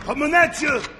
Coming at you!